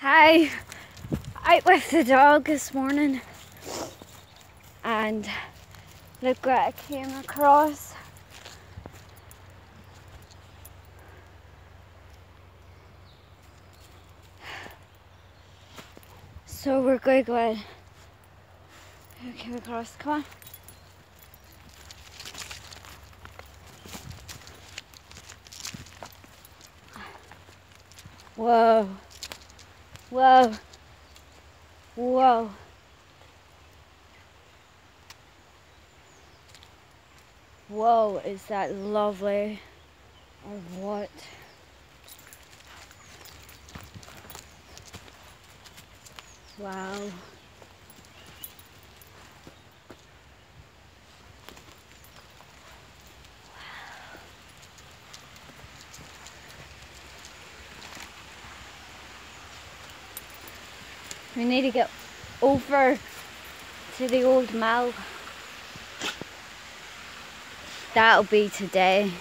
Hi, out with the dog this morning and look what I came across. So we're going to go. Who came across? Come on. Whoa. Whoa. Whoa. Whoa, is that lovely? Or what? Wow. We need to get over to the old mill. That'll be today.